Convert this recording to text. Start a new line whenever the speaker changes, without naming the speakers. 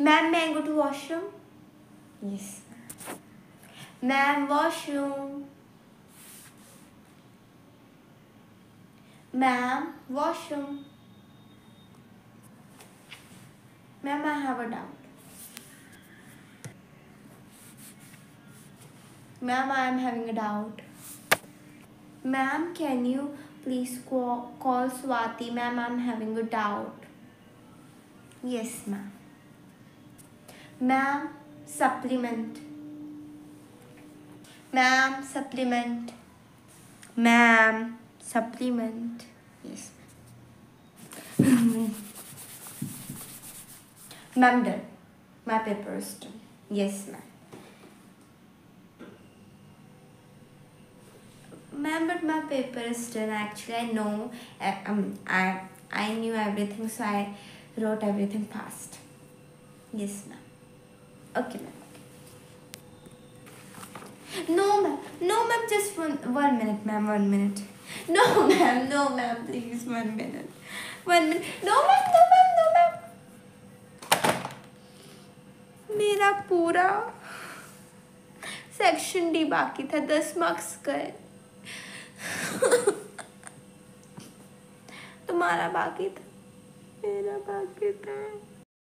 Ma'am, may I go to washroom? Yes. Ma'am, washroom. Ma'am, washroom. Ma'am, I have a doubt. Ma'am, I am having a doubt. Ma'am, can you please call, call Swati? Ma'am, I'm having a doubt. Yes, ma'am. Ma'am, supplement. Ma'am, supplement. Ma'am, supplement. Yes. ma'am, done. My paper is done. Yes, ma'am. Ma'am, but my paper is done. Actually, I know. uh, Um, I I knew everything, so I wrote everything fast. Yes, ma'am. Okay, ma'am. No, ma'am. No, ma'am. Just one, one minute, ma'am. One minute. No, ma'am. No, ma'am. Please, one minute. One minute. No, ma'am. No, ma'am. No, ma'am. मेरा पूरा section D बाकी था दस marks गए तुम्हारा बाकी था मेरा बाकी था